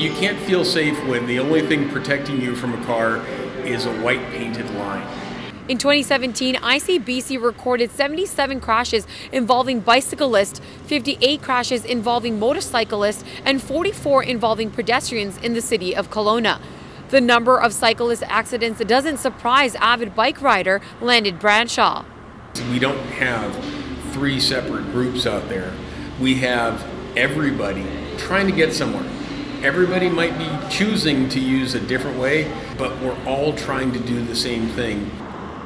You can't feel safe when the only thing protecting you from a car is a white painted line. In 2017, ICBC recorded 77 crashes involving bicyclists, 58 crashes involving motorcyclists, and 44 involving pedestrians in the city of Kelowna. The number of cyclist accidents doesn't surprise avid bike rider Landon Bradshaw. We don't have three separate groups out there. We have everybody trying to get somewhere. Everybody might be choosing to use a different way, but we're all trying to do the same thing.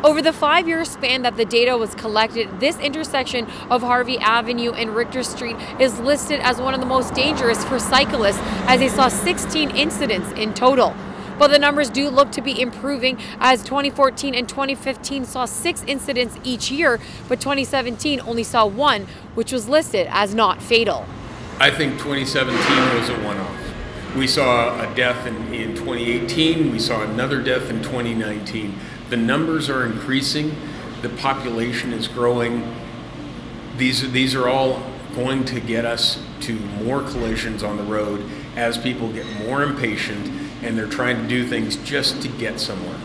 Over the five year span that the data was collected, this intersection of Harvey Avenue and Richter Street is listed as one of the most dangerous for cyclists, as they saw 16 incidents in total. But the numbers do look to be improving as 2014 and 2015 saw six incidents each year, but 2017 only saw one, which was listed as not fatal. I think 2017 was a one off. We saw a death in, in 2018, we saw another death in 2019. The numbers are increasing, the population is growing. These, these are all going to get us to more collisions on the road as people get more impatient and they're trying to do things just to get somewhere.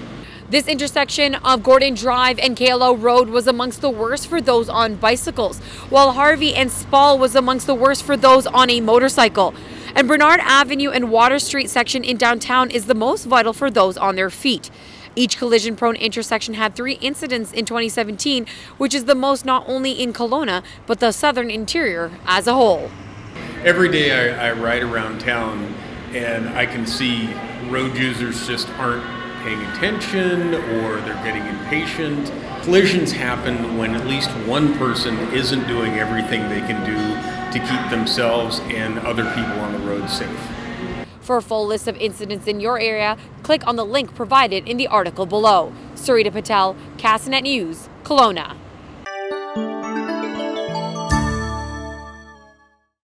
This intersection of Gordon Drive and KLO Road was amongst the worst for those on bicycles, while Harvey and Spall was amongst the worst for those on a motorcycle. And Bernard Avenue and Water Street section in downtown is the most vital for those on their feet. Each collision prone intersection had three incidents in 2017, which is the most not only in Kelowna, but the southern interior as a whole. Every day I, I ride around town and I can see road users just aren't paying attention or they're getting impatient. Collisions happen when at least one person isn't doing everything they can do to keep themselves and other people on the road safe. For a full list of incidents in your area, click on the link provided in the article below. Sarita Patel, Castanet News, Kelowna.